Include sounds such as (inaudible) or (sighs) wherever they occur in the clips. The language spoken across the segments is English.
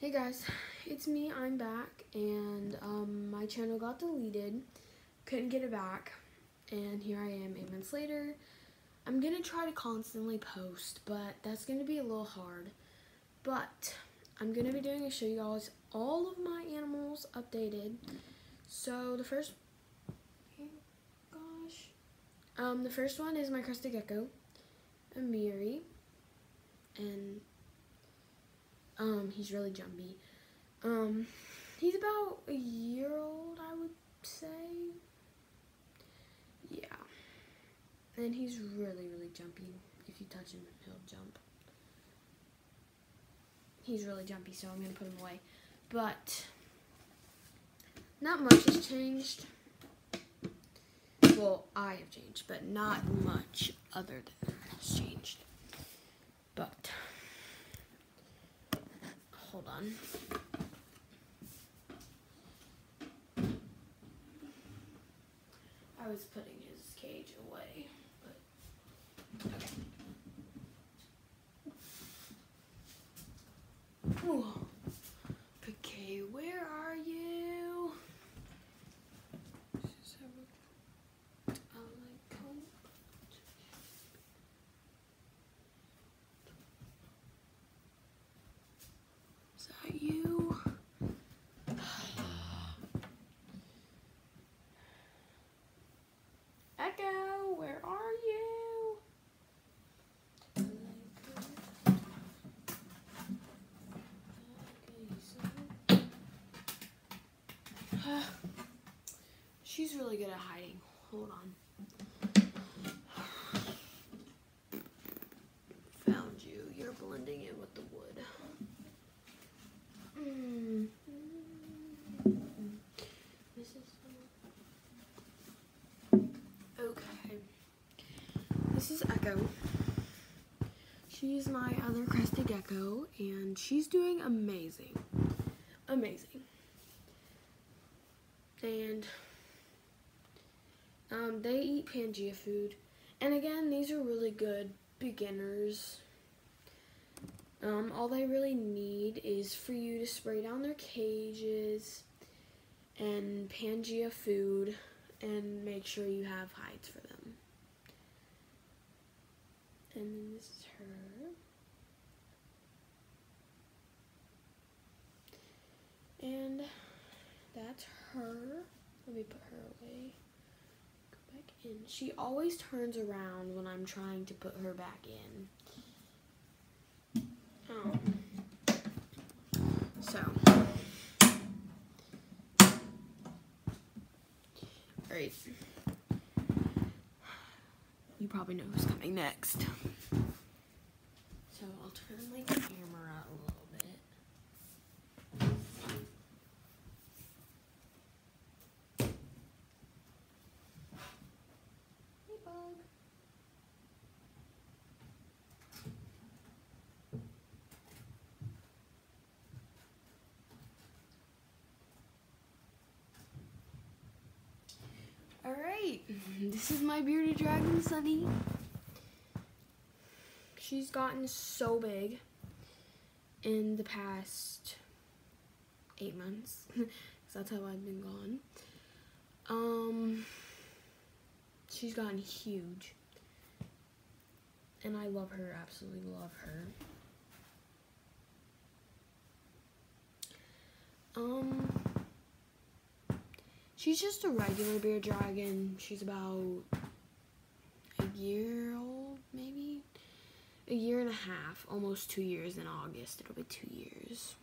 Hey guys, it's me, I'm back, and um, my channel got deleted, couldn't get it back, and here I am eight months later. I'm gonna try to constantly post, but that's gonna be a little hard. But I'm gonna be doing to show you guys all of my animals updated. So the first, gosh, um, the first one is my crested gecko, Amiri, and um, he's really jumpy. Um, he's about a year old, I would say. Yeah. And he's really, really jumpy. If you touch him, he'll jump. He's really jumpy, so I'm going to put him away. But, not much has changed. Well, I have changed, but not much other than has changed. But, hold on. I was putting his cage away, but okay. Ooh. Okay, where are you? Is that you? Echo, where are you? (sighs) She's really good at hiding. Hold on. Found you. You're blending in with the wood. Mm. This is okay. This is Echo. She's my other crested gecko, and she's doing amazing. Amazing. And um, they eat Pangea food. And again, these are really good beginners. Um, all they really need is for you to spray down their cages and Pangea food and make sure you have hides for them. And then this is her. And that's her. Let me put her away. Go back in. She always turns around when I'm trying to put her back in. Um, so. Alright. You probably know who's coming next. So I'll turn my camera a little bit. Hey, bug. Alright, (laughs) this is my bearded dragon, Sunny. She's gotten so big in the past eight months. (laughs) Cause that's how I've been gone. Um, she's gotten huge. And I love her, absolutely love her. Um, she's just a regular bear dragon. She's about a year old, maybe? A year and a half, almost two years in August. It'll be two years.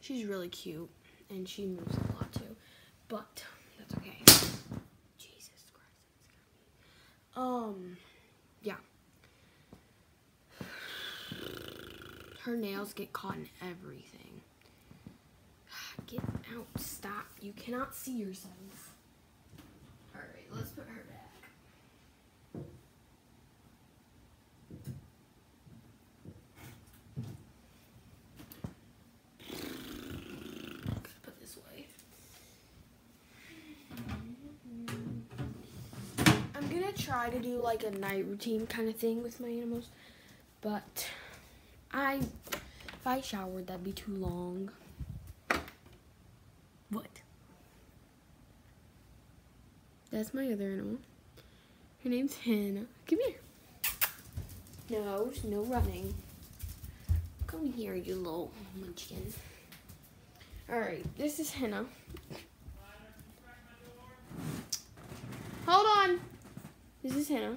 She's really cute, and she moves a lot too, but that's okay. Jesus Christ. Um, yeah. Her nails get caught in everything. (sighs) Get out, stop. You cannot see yourself. Alright, let's put her back. Put this away. I'm gonna try to do like a night routine kind of thing with my animals, but I if I showered that'd be too long. What? That's my other animal. Her name's Hannah. Come here. No, no running. Come here, you little munchkin. Alright, this is Hannah. Hold on. This is Hannah.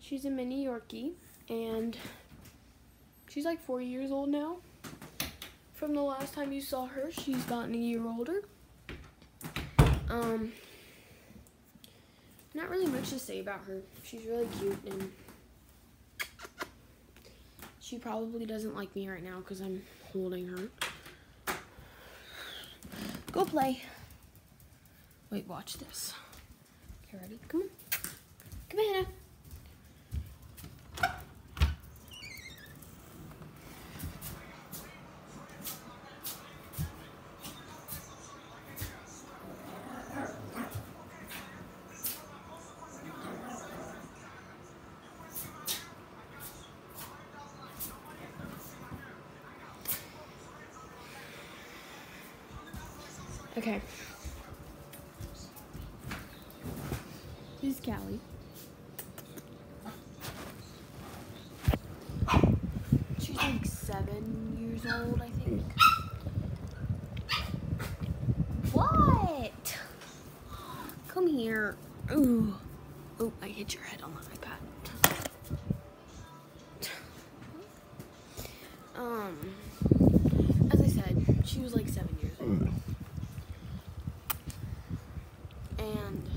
She's a mini Yorkie, and she's like four years old now. From the last time you saw her, she's gotten a year older. Um, not really much to say about her. She's really cute, and she probably doesn't like me right now because I'm holding her. Go play. Wait, watch this. Okay, ready? Come on. Come here, Hannah. Okay. This is Callie. She's like seven years old, I think. What? Come here. Ooh. Oh, I hit your head on the iPad. Um, as I said, she was like seven years old. And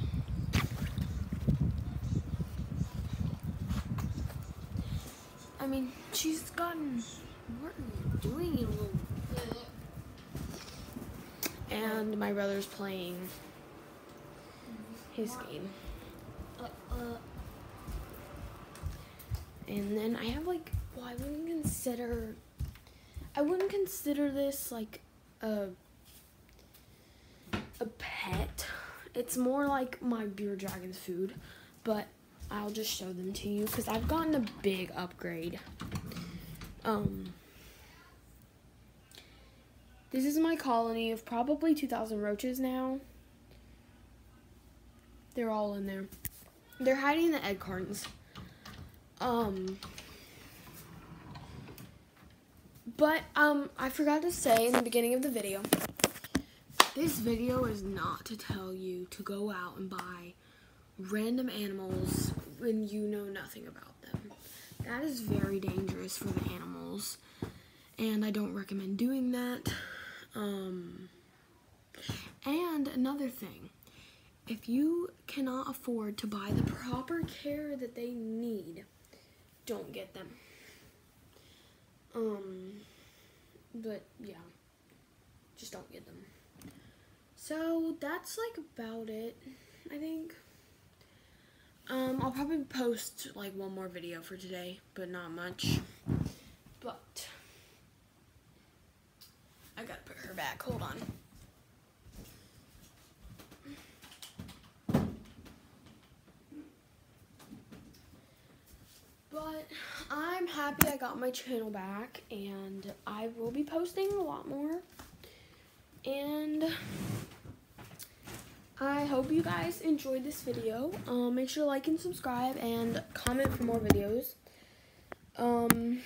I mean, she's gotten what are you doing, you little and my brother's playing his game. Uh, uh. And then I have like, well, I wouldn't consider, I wouldn't consider this like a a pet. It's more like my beer dragon's food, but I'll just show them to you because I've gotten a big upgrade. Um, this is my colony of probably 2,000 roaches now. They're all in there. They're hiding in the egg cartons. Um, but um, I forgot to say in the beginning of the video, this video is not to tell you to go out and buy random animals when you know nothing about them. That is very dangerous for the animals, and I don't recommend doing that. Um, and another thing, if you cannot afford to buy the proper care that they need, don't get them. Um, but yeah, just don't get them. So that's like about it, I think. Um, I'll probably post like one more video for today, but not much. But I gotta put her back. Hold on. But I'm happy I got my channel back, and I will be posting a lot more. And I hope you guys enjoyed this video. Um, make sure to like and subscribe and comment for more videos. Um,